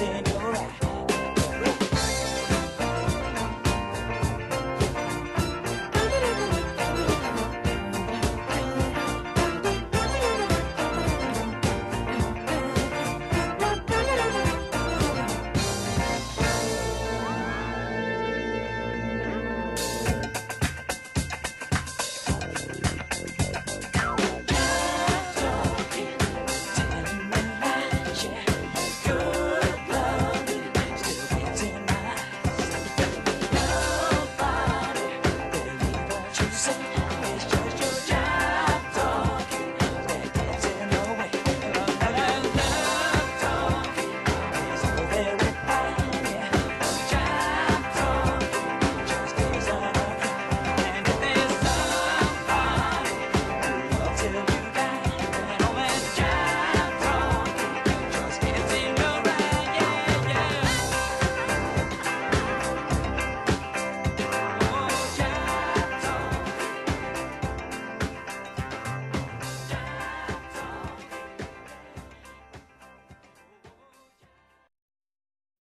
pretending